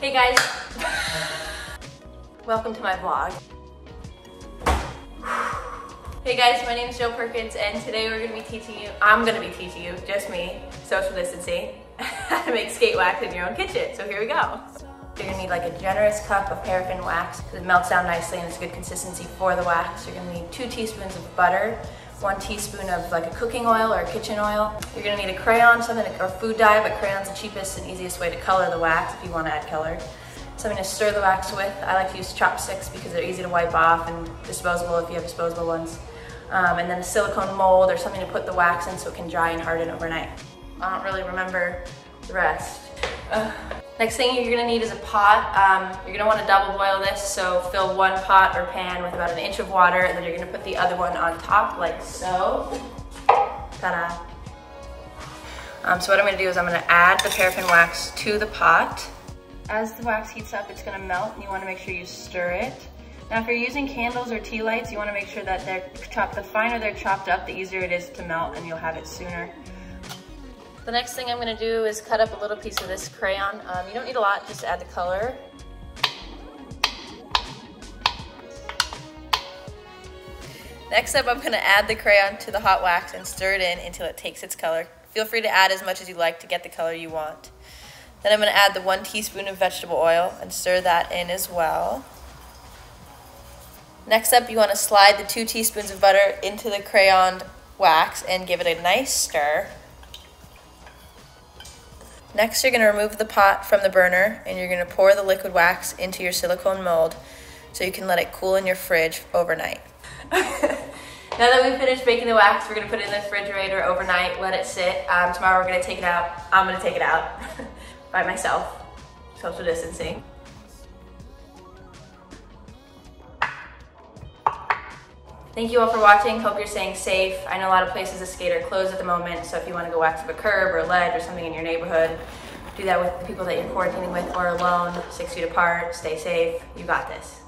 Hey guys, welcome to my vlog. Hey guys, my name is Jill Perkins and today we're gonna be teaching you, I'm gonna be teaching you, just me, social distancing, how to make skate wax in your own kitchen. So here we go. You're gonna need like a generous cup of paraffin wax because it melts down nicely and it's a good consistency for the wax. You're gonna need two teaspoons of butter, one teaspoon of like a cooking oil or a kitchen oil. You're gonna need a crayon, something or food dye, but crayon's the cheapest and easiest way to color the wax if you wanna add color. Something to stir the wax with. I like to use chopsticks because they're easy to wipe off and disposable if you have disposable ones. Um, and then a silicone mold or something to put the wax in so it can dry and harden overnight. I don't really remember the rest. Uh, next thing you're gonna need is a pot. Um, you're gonna wanna double boil this, so fill one pot or pan with about an inch of water, and then you're gonna put the other one on top, like so. Ta-da. Um, so what I'm gonna do is I'm gonna add the paraffin wax to the pot. As the wax heats up, it's gonna melt, and you wanna make sure you stir it. Now if you're using candles or tea lights, you wanna make sure that they're chopped, the finer they're chopped up, the easier it is to melt and you'll have it sooner. The next thing I'm gonna do is cut up a little piece of this crayon. Um, you don't need a lot, just add the color. Next up, I'm gonna add the crayon to the hot wax and stir it in until it takes its color. Feel free to add as much as you like to get the color you want. Then I'm gonna add the one teaspoon of vegetable oil and stir that in as well. Next up, you wanna slide the two teaspoons of butter into the crayon wax and give it a nice stir. Next, you're gonna remove the pot from the burner and you're gonna pour the liquid wax into your silicone mold so you can let it cool in your fridge overnight. now that we've finished baking the wax, we're gonna put it in the refrigerator overnight, let it sit. Um, tomorrow we're gonna take it out. I'm gonna take it out by myself, social distancing. Thank you all for watching. Hope you're staying safe. I know a lot of places the skate are closed at the moment, so if you want to go wax up a curb or a ledge or something in your neighborhood, do that with the people that you're quarantining with or alone, six feet apart, stay safe. You got this.